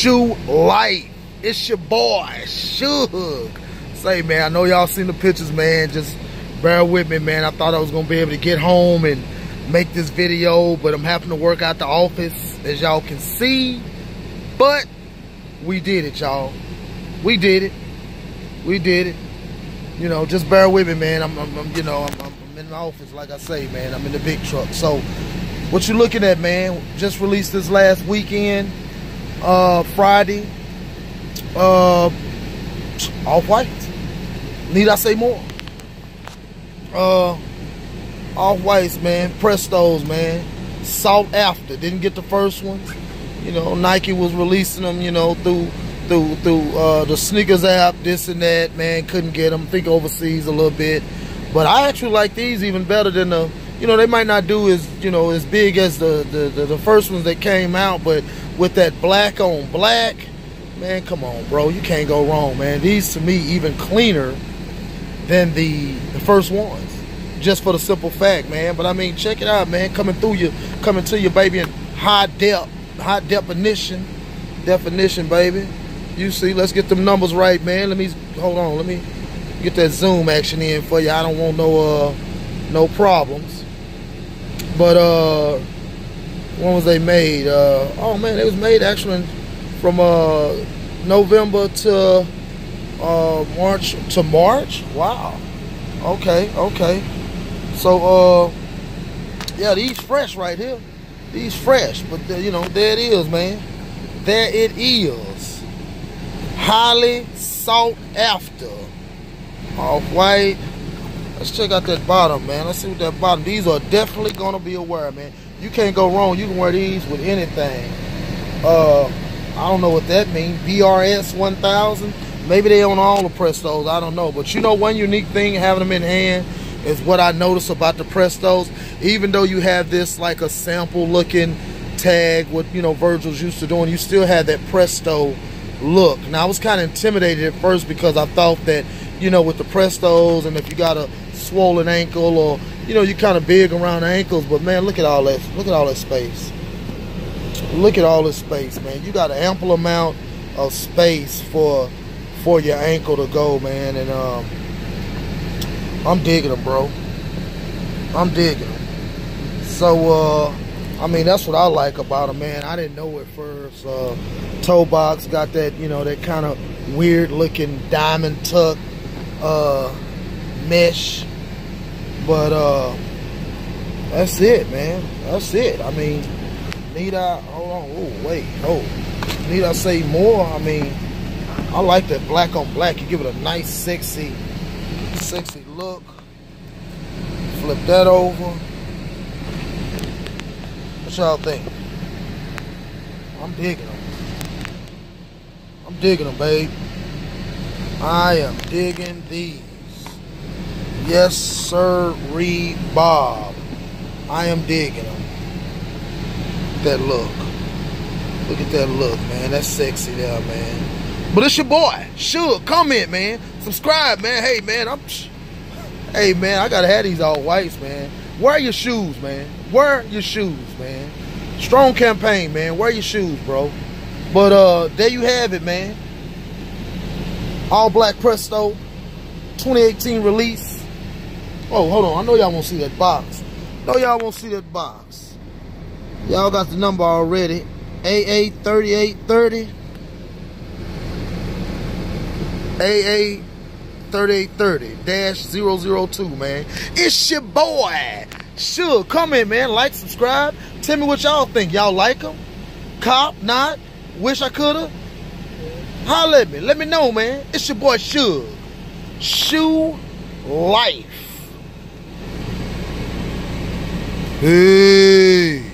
Shoe Life. It's your boy, Suge. Say, man, I know y'all seen the pictures, man. Just bear with me, man. I thought I was going to be able to get home and make this video, but I'm having to work out the office, as y'all can see. But we did it, y'all. We did it. We did it. You know, just bear with me, man. I'm, I'm, I'm you know, I'm, I'm in the office, like I say, man. I'm in the big truck. So, what you looking at, man? Just released this last weekend, uh, Friday. Uh, Off-White. Need I say more? Uh, Off-Whites, man. Prestos, man. Sought after. Didn't get the first one. You know, Nike was releasing them, you know, through through through uh, the sneakers app, this and that. Man, couldn't get them. Think overseas a little bit, but I actually like these even better than the. You know, they might not do as you know as big as the the, the, the first ones that came out, but with that black on black, man, come on, bro, you can't go wrong, man. These to me even cleaner than the the first ones just for the simple fact, man. But I mean, check it out, man. Coming through you, coming to you, baby, in high depth, high definition, definition, baby. You see, let's get them numbers right, man. Let me hold on. Let me get that zoom action in for you. I don't want no uh no problems. But uh, when was they made? Uh, oh man, it was made actually from uh November to uh March to March. Wow. Okay, okay. So, uh, yeah, these fresh right here. These fresh, but the, you know, there it is, man. There it is. Highly sought after. Off white. Let's check out that bottom, man. Let's see what that bottom. These are definitely gonna be a wear, man. You can't go wrong. You can wear these with anything. Uh, I don't know what that means. BRS 1000. Maybe they own all the Prestos. I don't know. But you know, one unique thing having them in hand is what I notice about the Prestos. Even though you have this like a sample looking tag, what you know Virgil's used to doing, you still have that Presto look. Now I was kind of intimidated at first because I thought that you know with the Prestos and if you got a swollen ankle or you know you're kind of big around the ankles, but man, look at all that, look at all that space. Look at all this space, man. You got an ample amount of space for for your ankle to go, man, and um I'm digging them, bro. I'm digging them. So, uh, I mean, that's what I like about them, man. I didn't know at first. Uh, toe box got that, you know, that kind of weird looking diamond tuck uh, mesh. But uh, that's it, man. That's it. I mean, need I, hold on, oh, wait, oh. Need I say more? I mean, I like that black on black. You give it a nice, sexy, sexy look. Flip that over. What y'all think? I'm digging them. I'm digging them, babe. I am digging these. Yes, sir, Reed Bob. I am digging them. That look. Look at that look, man. That's sexy there, man. But it's your boy. Suge, comment, man. Subscribe, man. Hey, man, I'm... Hey, man, I gotta have these all whites, man. Wear your shoes, man. Wear your shoes, man. Strong campaign, man. Wear your shoes, bro. But uh, there you have it, man. All black Presto, 2018 release. Oh, hold on. I know y'all won't see that box. I know y'all won't see that box. Y'all got the number already. AA3830. AA 3830-002, man. It's your boy. Suge, come in, man. Like, subscribe. Tell me what y'all think. Y'all like them? Cop, not? Wish I coulda? Holla at me. Let me know, man. It's your boy, Suge. Shoe Life. Hey.